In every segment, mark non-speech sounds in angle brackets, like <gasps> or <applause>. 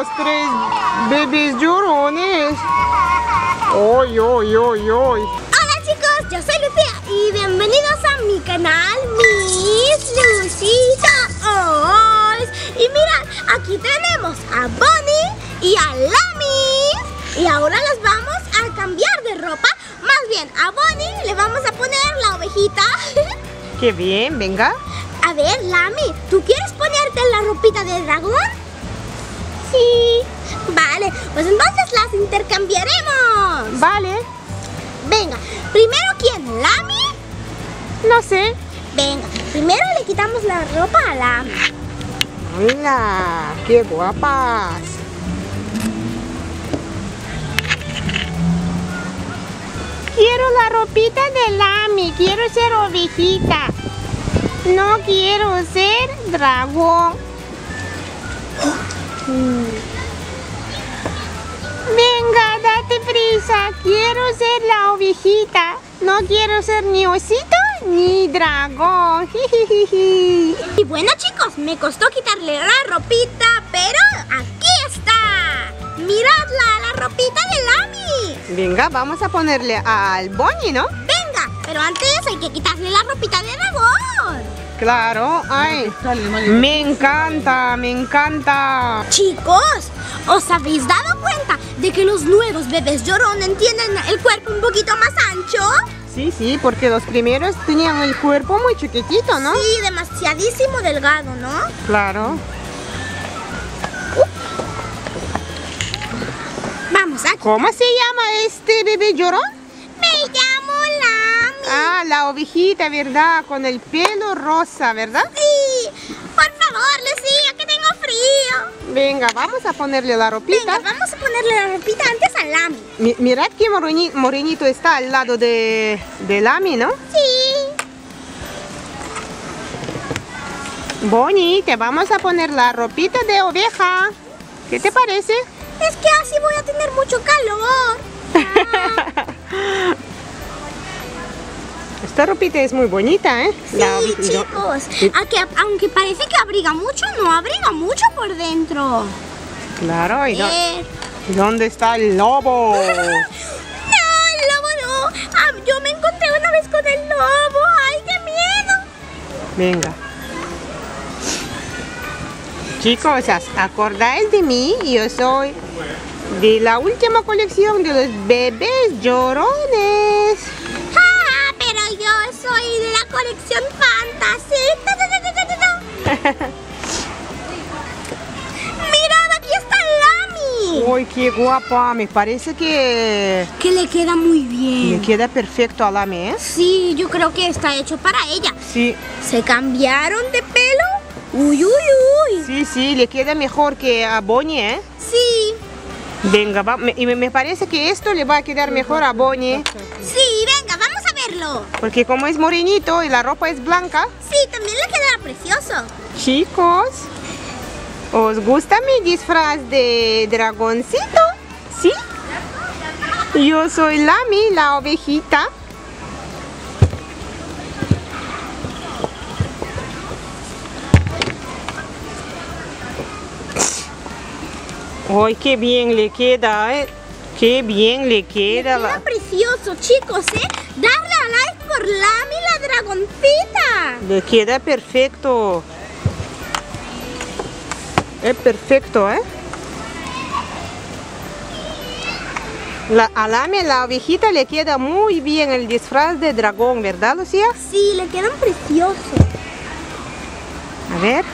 los tres bebés llorones. ¡Oy, oy, oy, oy! Hola chicos, yo soy Lucía y bienvenidos a mi canal Miss Lucita. Y mirad, aquí tenemos a Bonnie y a Lami. Y ahora las vamos a cambiar de ropa. Más bien, a Bonnie le vamos a poner la ovejita. <laughs> ¡Qué bien! Venga. A ver, Lami, ¿tú quieres ponerte la ropita de dragón? Sí. Vale, pues entonces las intercambiaremos. Vale. Venga, primero quién, Lami. No sé. Venga, primero le quitamos la ropa a Lami. ¡Hola! ¡Qué guapas! Quiero la ropita de Lami, quiero ser ovejita. No quiero ser dragón. <gasps> Venga, date prisa. Quiero ser la ovejita. No quiero ser ni osito ni dragón. <laughs> Y bueno chicos, me costó quitarle la ropita, pero aquí está. Miradla, la ropita de Lami. Venga, vamos a ponerle al Bonnie, ¿no? Venga, pero antes hay que quitarle la ropita de dragón. Claro, ay, me encanta, me encanta. Chicos, ¿os habéis dado cuenta de que los nuevos bebés llorones tienen el cuerpo un poquito más ancho? Sí, sí, porque los primeros tenían el cuerpo muy chiquitito, ¿no? Sí, demasiadísimo delgado, ¿no? Claro. Vamos aquí. ¿Cómo se llama este bebé llorón? Ah, la ovejita, ¿verdad? Con el pelo rosa, ¿verdad? Sí, por favor, Lucía, que tengo frío. Venga, vamos a ponerle la ropita. Venga, vamos a ponerle la ropita antes a Lami. Mi- mirad qué moreni- morenito está al lado de, de Lami, ¿no? Sí. Bonnie, te vamos a poner la ropita de oveja. ¿Qué te parece? Es que así voy a tener mucho calor. <laughs> Esta ropita es muy bonita, ¿eh? Sí, La chicos. Aunque parece que abriga mucho, no abriga mucho por dentro. Claro, ¿y Eh, dónde está el lobo? <laughs> No, el lobo no. Ah, yo me encontré una vez con el lobo. ¡Ay, qué miedo! Venga. Chicos, ¿os ¿acordáis de mí? Yo soy de la última colección de los bebés llorones. Qué guapa! Me parece que Que le queda muy me bien. queda perfecto a la ¿eh? Sí, yo creo que está hecho para ella. Sí, ¿Se cambiaron de pelo? Uy, uy, uy. sí, sí, le queda mejor que a Bonnie, ¿eh? Sí, Venga, va, me- y me, me parece que esto le va a quedar mejor a Bonnie. sí, venga, vamos a verlo. Porque como es morenito y la ropa es blanca, Sí, también le quedará precioso. Chicos, ¿os gusta mi disfraz de dragoncito? ¿Sí? Yo soy Lami, la ovejita. ¡Ay, qué bien le queda! ¿eh? ¡Qué bien le Le queda! queda la- precioso, chicos, ¿eh? Darle a like por Lami la dragoncita. Le queda perfecto. Es perfecto, ¿eh? La, a Lame, la ovejita, le queda muy bien el disfraz de dragón, ¿verdad, Lucía? Sí, le quedan preciosos. A ver.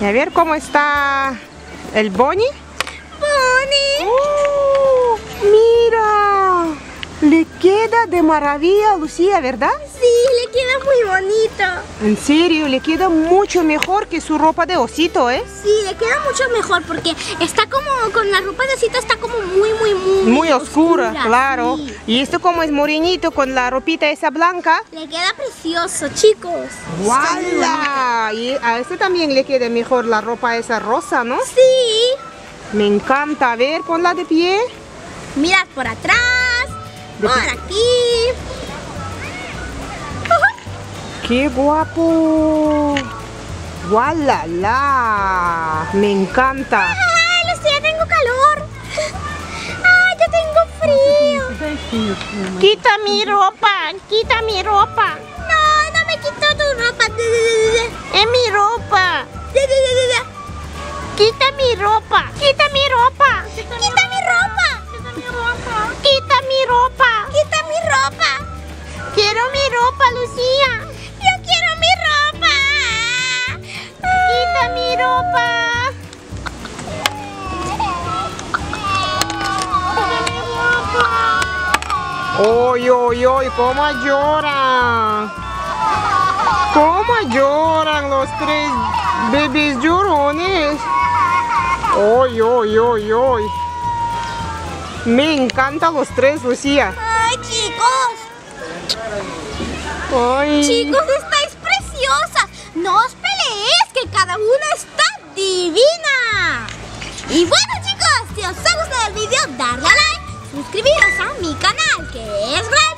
Y a ver cómo está el Bonnie. Bonnie. ¡Oh! ¡Mira! Le queda de maravilla, Lucía, ¿verdad? Sí, queda muy bonito. En serio, le queda mucho mejor que su ropa de osito, ¿eh? Sí, le queda mucho mejor porque está como con la ropa de osito está como muy, muy, muy, Muy oscura, claro. sí. Y esto como es morenito con la ropita esa blanca. Le queda precioso, chicos. ¡Wala! Y a este también le queda mejor la ropa esa rosa, ¿no? Sí. Me encanta. A ver, ponla de pie. Mirad por atrás, De por aquí. ¡Qué guapo! ¡Wala! La! ¡Me encanta! ¡Ay, Lucía, tengo calor! ¡Ay, yo tengo frío! ¡Quita mi ropa! ¡Quita mi ropa! ¡No, no me quito tu ropa! ¡Es mi ropa! <laughs> ¡Quita mi ropa! ¡Quita mi ropa! ¡Oy, oy, oy! ¿Cómo lloran? ¿Cómo lloran los tres bebés llorones? ¡Oy, oy, oy, oy! Me encantan los tres, Lucía. Ay, chicos. Ay. Chicos, estáis preciosas. No os peleéis, que cada una está divina. Y bueno, chicos, si os ha gustado el video, darle a like, suscribiros a mi canal, que es gratis.